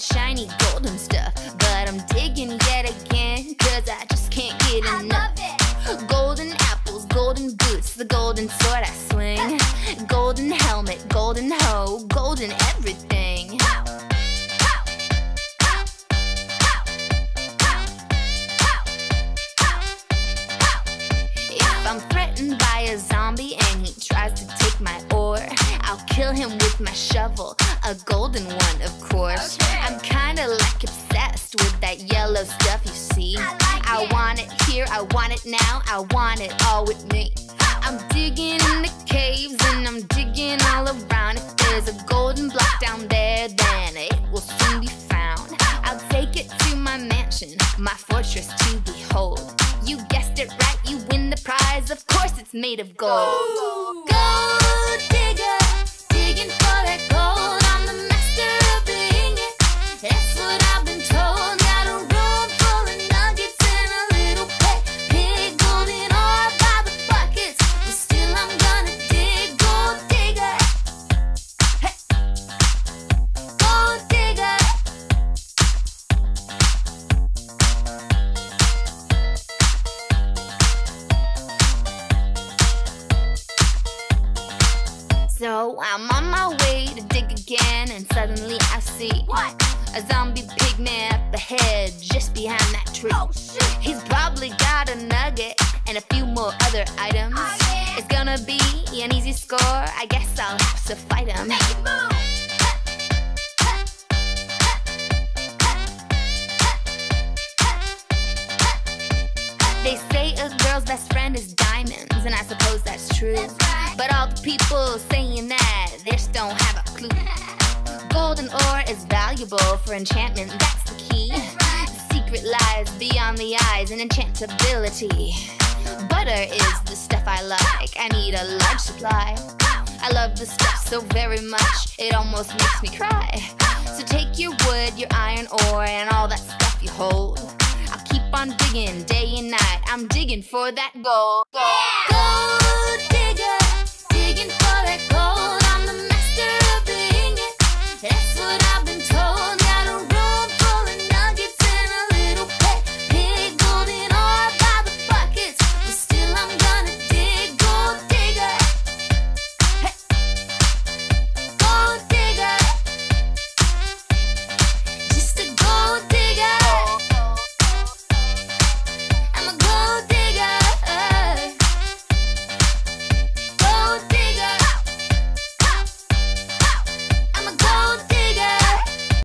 that shiny golden stuff. But I'm digging yet again, cause I just can't get I enough. Golden apples, golden boots, the golden sword I swing. golden helmet, golden hoe, golden everything. My shovel, a golden one, of course. I'm kinda like obsessed with that yellow stuff you see. I want it here, I want it now, I want it all with me. I'm digging in the caves and I'm digging all around. If there's a golden block down there, then it will soon be found. I'll take it to my mansion, my fortress to behold. You guessed it right, you win the prize. Of course, it's made of gold. Gold So I'm on my way to dig again, and suddenly I see What? a zombie pigman up ahead, just behind that tree. Oh shit! He's probably got a nugget and a few more other items. Oh, yeah. It's gonna be an easy score. I guess I'll have to fight him. Best friend is diamonds, and I suppose that's true. But all the people saying that, they just don't have a clue. Golden ore is valuable for enchantment, that's the key. Secret lies beyond the eyes and enchantability. Butter is the stuff I like, I need a large supply. I love the stuff so very much, it almost makes me cry. So take your wood, your iron ore, and all that stuff you hold. On digging day and night. I'm digging for that gold. Gold, gold